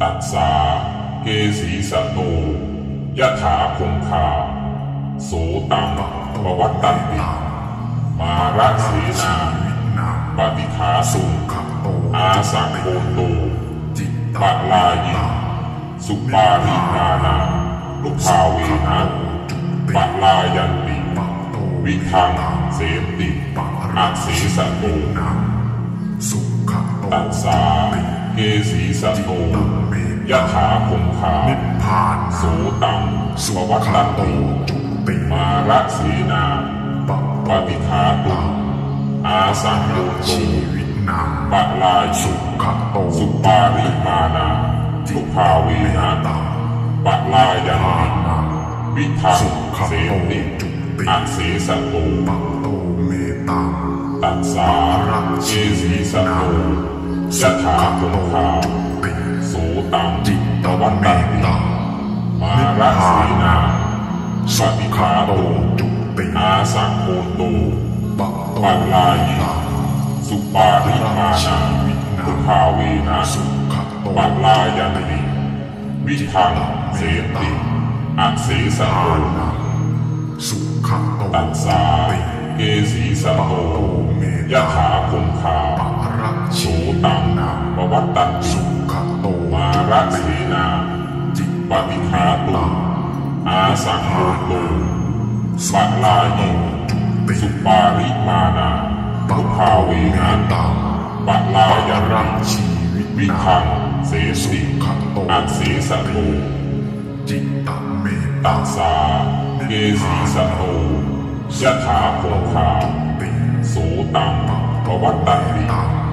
ตัสสาเกสีสะโตยะถาคงคา โสตังปวัตตันติมาระสีนาปฏิคาสุอาสังโกโตปะลายิสุปาริมานาลุภาเวนะปะลายันติวิทังเสมติอาเสสะโตสุขโตตัสสา เกสีสะโตยะถาคงคานิพพานโสตังสสุวัตขตันโตติจุติมาระสีนาปะปฏิคาตุอาสังโยโตชีวิตนามปะลายุขโตสุปาริมานาทุภาเวนะปะลายันติวิทังสุขเสโตติจุติอักเสสะโตปะโตเมตังตัสสาเกสีสะโต ยะถาคงคาติโสตังจิตตวัตเมตันติตังมาระสีนาปสุฏิขคาโตตุจุติอาสังโกโตปะโตปัลลายิตังสุปาริมานาทุภาเวนะสุขโตปัลลายันติวิทังเสติอักเสสะโตสุขโตตัสสาเกสีสะโตโตเมยะถาคงคาปะรัก โสตังปวัตตันติสุขโตมาระสีนาจิปฏิคาตุอาสังโกโตปัลลายิสุปาริมานาทุภาเวนะตังปัลลายรักติชีวิตวินาทังเสติขโตอักเสสะโตจิตตเมตตัตาสาเกสีสะโตยะถาคงคาติโสตังปวัตตันติตัง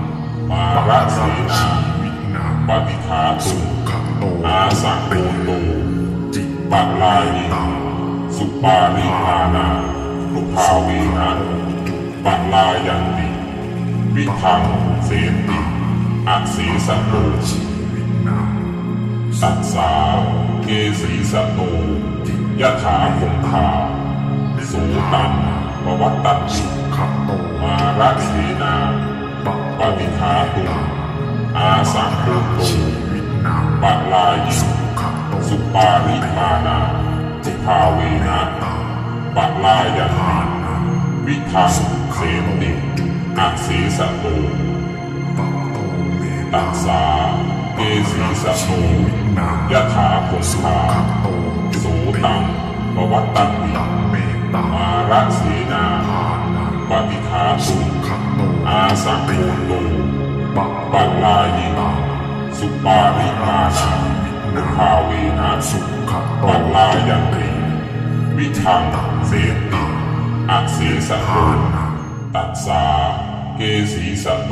มาระสีชีนาวิตนาปฏิคาตุขโตอาสังโกโต จิตปัลลายิสุปาริมานาลุภาเวนะปัลลายันติวิทังเสติอักเสสะโตชีวิตนาตัสสาเกสีสะโตยะถาคงคาโสตังปวัตตันติขโตมาระสีนา ปะปฏิคาตุอาสังโกโตชีวิตนาปัลลายิขโตสุปาริมานาสุภาเวนะปัลลายันติวิทังเสติอักเสสะโตปะโตเมตตัสสาเกสีสะโตนายะถาคงคาขโตโสตังปวัตตันติตังเมตตามาระสีนาทานา ปฏิคาตุขโตอาสังโกโตปะปัลลายิสุปาริมานาสุภาเวนะสุขโตปัลลายันติวิทังเสติอักเสสะโตตัสสาเกสีสะโต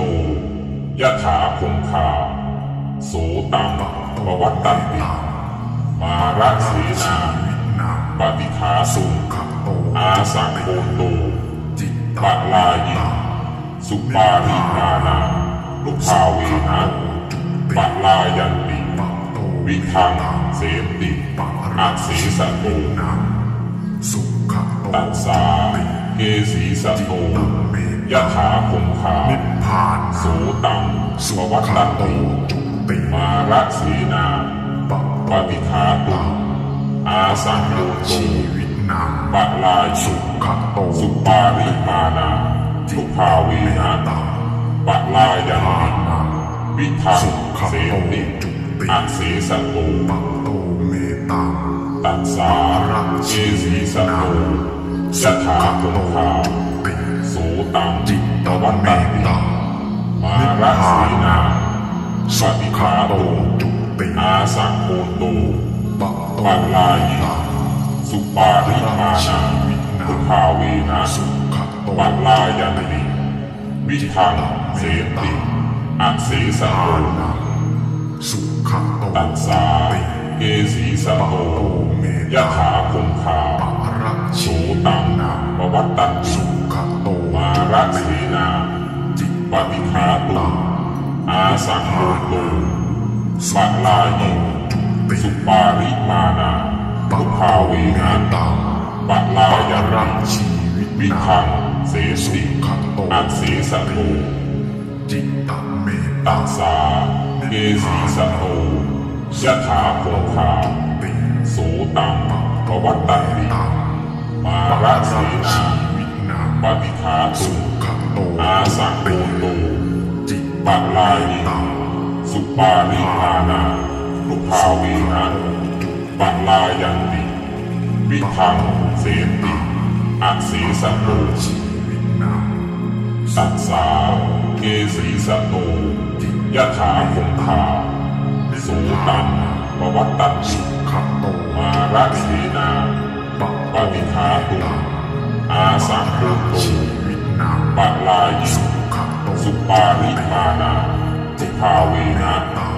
ยะถาคงคาโสตังปวัตตันติมาระสีนานาปฏิคาสุขโตอาสังโกโตจิ ตตปัลลายิสุปาริมานาลุภาเวนะปัลลายันติวิทังเสติอักเสสะโตนาสุขตัสสาเกสีสะโตเมตยะถาคงคานิพพานโสตังสวัตตังติจุติมาระสีนาปะปฏิคาตุอาสังโยโตชี ลลายุขโตสุปาริมานาทุภาเวนะปัลลายันติวิทังเสติอักเสสะโตปะโตเมตตาตัสสาเกสีสะโตยะถาคงคาติโสตังจิตตวัตเมตันตติตามาระสีนาปฏิขคาโตตุจุติอาสังโกโตปะโตปัลลายิ สุปาริมานาทุภาเวนะสุขโตปัลลายันติวิทังเสติอักเสสะโตสุขโตตัสสาเกสีสะโตยะถาคงคารักโสตังปวัตตันสุขโตมาระสีนาจิปฏิคาตุอาสังโกโตปัลลายิสุปาริมานา ทุภาเวนะตังปัลลายรักติชีวิตวินาทังเสติขโตอักเสสะโตจิตตเมตตัสสาเกสีสะโตยะถาคงคาติโสตังปวัตตันติตังมาระเสนาชีวิตนาปฏิคาตุขะโตอาสังโกโตจิตปัลลายิตังสุปาลิมานาลุภาเวนะ ปัลลายันติวิทังเสติอักสีสโตชีวิตนาสัสสาเกสีสโตยะถาคงคาโสตังปวัตตันติขโตมาระเสนาปปฏิคาตุอาสังโกโตชีวิตนาปัลลายิขโตสุปาลิมานาลุภาเวนะตัง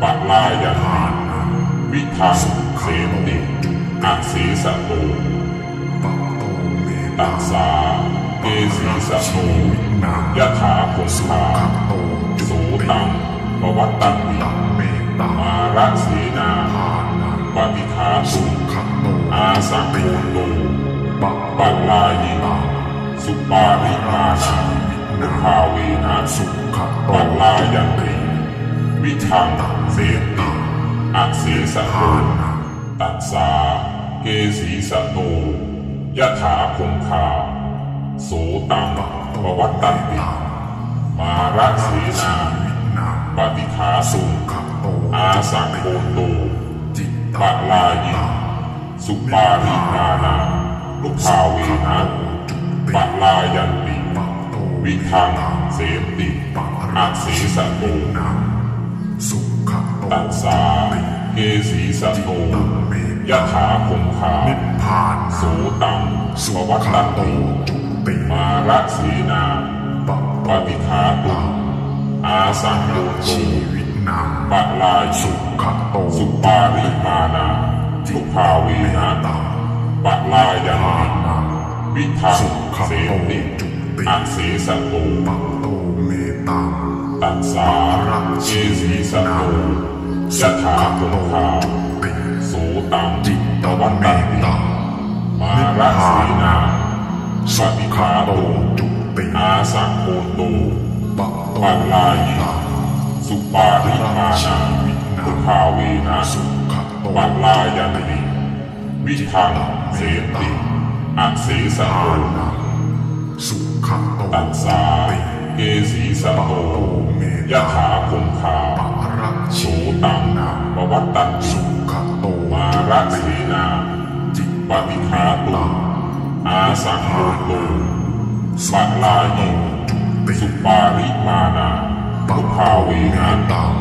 ปัลลายันติอานา วิทังเสนติอักสีสโตปะโตเมตัตัสงสาเกสีสโตชีวิตนายะถาคงคาขโตโสตังปวัตตันติตังเมตังมาระเสนาอานาปฏิคาตุขโตอาสังโฆโตปะปัลลายิสุปาริมานาภาเวนะสุขโตปัลลายันติวิทังเสนติ อักสีสโนตัสสาเกสีสโตยะถาคงคาโสตังปวัตตันติมาระเสนานาปฏิคาสุขะโตอาสังโฆโตจิตปะลายิสุปาริมานาลุภาเวนะปะลายันติวิทังเสติอักสีสโนาสุ ตตัสสาเกสีสโตตังเมยะถาคงคานิพพานโสตังสุปวัตขะตันโตติจุติมาระเสนาปะปฏิคาตุอาสังโฆโตชีวิตนาปะลายิสุขะโตสุปาริมานาลุภาเวนะตังปะลายันอาตินาวิทังสุขะเสโตนติจุติอักสีสโตปะโตเมตังตัสสาเกสีสโต ยะถาคงคาติโสตังจิตปตวัตเมตันติตังมาระเสนาสุปฏิขะคาโตตุจุติอาสังโฆโตปะโตปัลลายิตังสุปาริมานาลุภาเวนะสุขะโตปัลลายันติวิทังเสนติอักสีสโตอานาสุขะโตตัสสาเกสีสปะโตโตเมยะถาคงคาปะ รักโสชีตังนาปวัตตันสุขโตมาระเสนาจิตปฏิคาตุอาสังโฆโตปัลลายิจุติสุปาริมานาลุภาเวนะตัง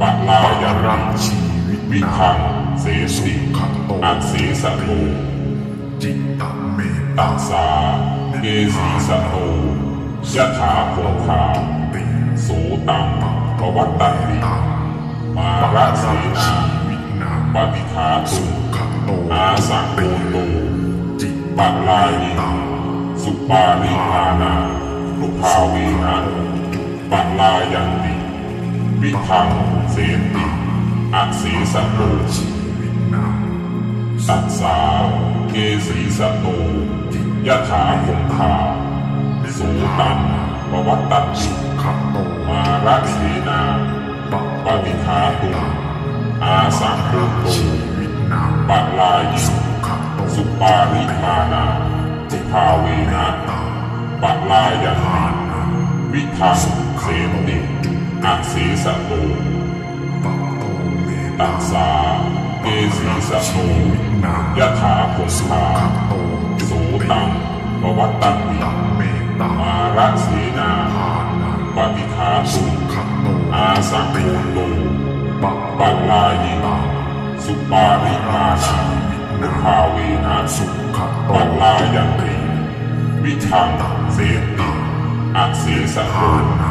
ปัลายรักติชีวิตวินาทังเสสุขโตอักสีสโตจิตตเมตตัตาสาเกสีสโตยะถาคงคาโสตังปวัตตันติตัง มาระเสนาชีวิตนาปฏิคาตุสุขะโตอาสังโฆโตจิตปัลลายิตังสุปาริมานาลุภาเวนะปัลลายันติวิทังเสนติอักสีสโตชีวิตนาตัสสาเกสีสโตยะถาคงคาโสตังปวัตตันติสุขะโตมาระเสนาปะป ฏิคาตุอาสังโฆโตชีวิตนาปัลายิสุสุปาริมานาลุภาเวนะปัลายันติอานวิทังเสนติอักสีสโตปะโตเมตัสสาเกสีสโตชีวิตนยะถาโคงคาโตโสตังปวัตตันติตังมาระเสนาอานาปฏิคาตุ อาสังโฆโลปัปัลายิสุปาริมานาลุภาเวนะสุขปัลลายันติวิทังเสตติอักเสสหาน